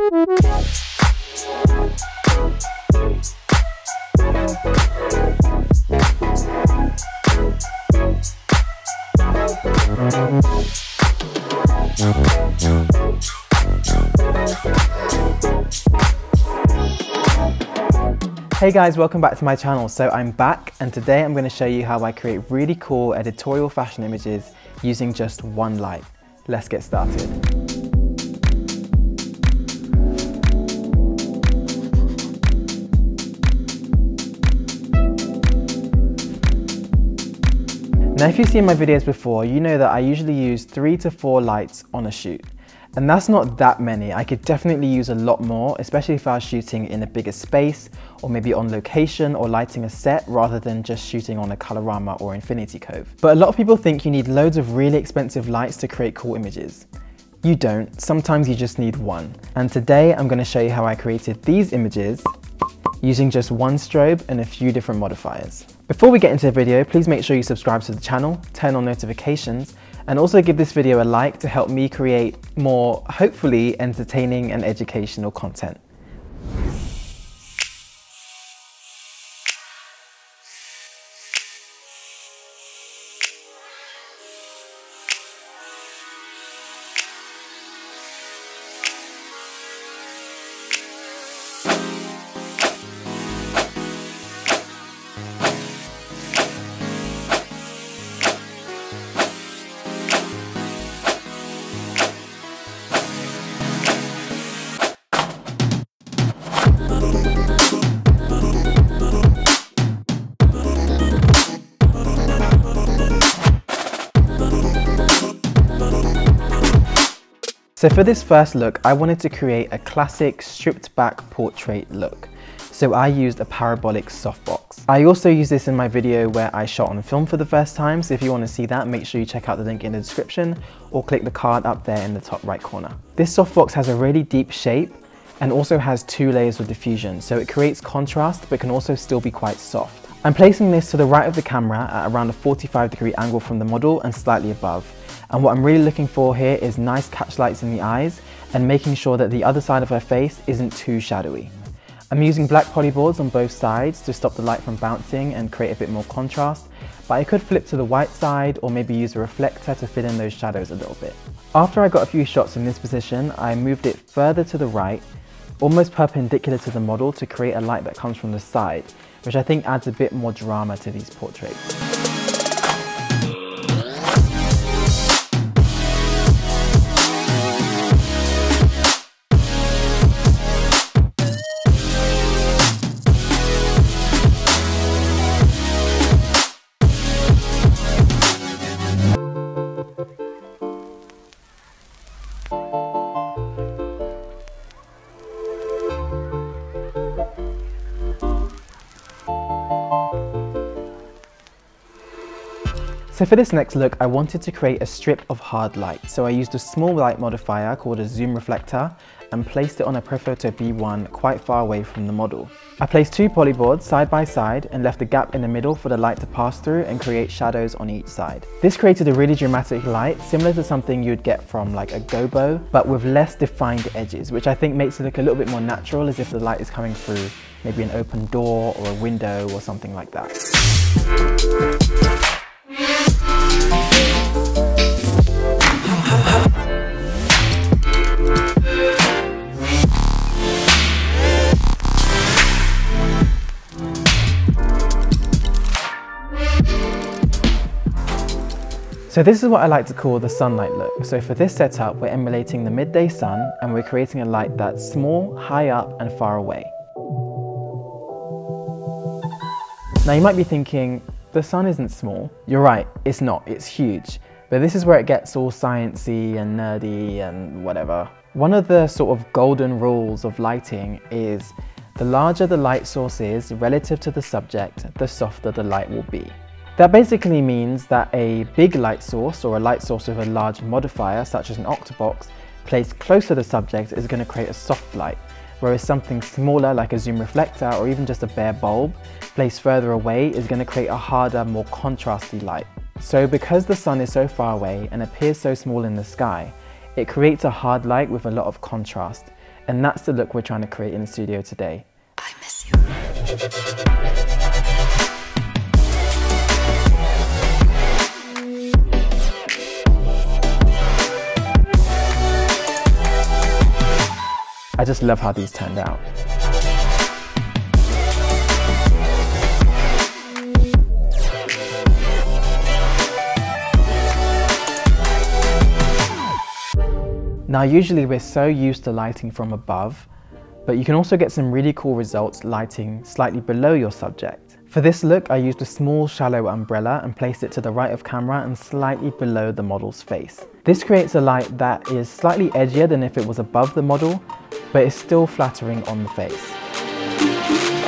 Hey guys, welcome back to my channel. So I'm back and today I'm going to show you how I create really cool editorial fashion images using just one light. Let's get started. Now if you've seen my videos before, you know that I usually use three to four lights on a shoot. And that's not that many. I could definitely use a lot more, especially if I was shooting in a bigger space or maybe on location or lighting a set rather than just shooting on a Colorama or Infinity Cove. But a lot of people think you need loads of really expensive lights to create cool images. You don't, sometimes you just need one. And today I'm gonna show you how I created these images using just one strobe and a few different modifiers. Before we get into the video, please make sure you subscribe to the channel, turn on notifications, and also give this video a like to help me create more, hopefully, entertaining and educational content. So for this first look, I wanted to create a classic stripped back portrait look. So I used a parabolic softbox. I also used this in my video where I shot on film for the first time. So if you want to see that, make sure you check out the link in the description or click the card up there in the top right corner. This softbox has a really deep shape and also has two layers of diffusion. So it creates contrast, but can also still be quite soft. I'm placing this to the right of the camera at around a 45 degree angle from the model and slightly above. And what I'm really looking for here is nice catch lights in the eyes and making sure that the other side of her face isn't too shadowy. I'm using black polyboards on both sides to stop the light from bouncing and create a bit more contrast, but I could flip to the white side or maybe use a reflector to fill in those shadows a little bit. After I got a few shots in this position, I moved it further to the right, almost perpendicular to the model to create a light that comes from the side, which I think adds a bit more drama to these portraits. So for this next look, I wanted to create a strip of hard light. So I used a small light modifier called a zoom reflector and placed it on a Profoto B1 quite far away from the model. I placed two polyboards side by side and left a gap in the middle for the light to pass through and create shadows on each side. This created a really dramatic light, similar to something you'd get from like a gobo, but with less defined edges, which I think makes it look a little bit more natural as if the light is coming through maybe an open door or a window or something like that. So this is what I like to call the sunlight look. So for this setup, we're emulating the midday sun and we're creating a light that's small, high up and far away. Now you might be thinking, the sun isn't small. You're right, it's not, it's huge. But this is where it gets all sciencey and nerdy and whatever. One of the sort of golden rules of lighting is the larger the light source is relative to the subject, the softer the light will be. That basically means that a big light source or a light source with a large modifier such as an octabox placed closer to the subject is going to create a soft light, whereas something smaller like a zoom reflector or even just a bare bulb placed further away is going to create a harder, more contrasty light. So because the sun is so far away and appears so small in the sky, it creates a hard light with a lot of contrast, And that's the look we're trying to create in the studio today. I just love how these turned out. Now usually we're so used to lighting from above, but you can also get some really cool results lighting slightly below your subject. For this look, I used a small shallow umbrella and placed it to the right of camera and slightly below the model's face. This creates a light that is slightly edgier than if it was above the model, but is still flattering on the face.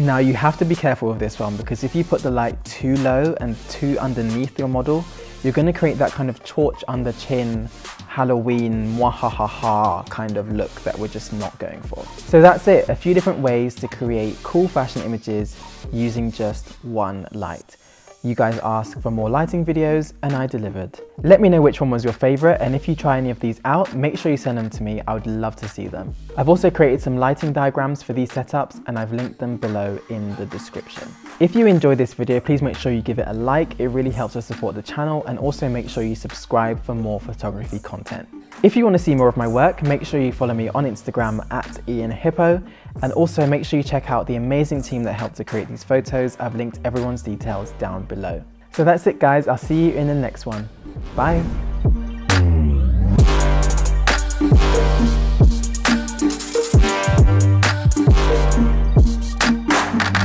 Now you have to be careful with this one because if you put the light too low and too underneath your model, you're going to create that kind of torch under chin, Halloween, mwahaha kind of look that we're just not going for. So that's it, a few different ways to create cool fashion images using just one light. You guys asked for more lighting videos and I delivered. Let me know which one was your favorite and if you try any of these out, make sure you send them to me. I would love to see them. I've also created some lighting diagrams for these setups and I've linked them below in the description. If you enjoyed this video, please make sure you give it a like. It really helps us support the channel and also make sure you subscribe for more photography content. If you want to see more of my work, make sure you follow me on Instagram at Ian Hippo and also make sure you check out the amazing team that helped to create these photos. I've linked everyone's details down below. So that's it guys, I'll see you in the next one. Bye!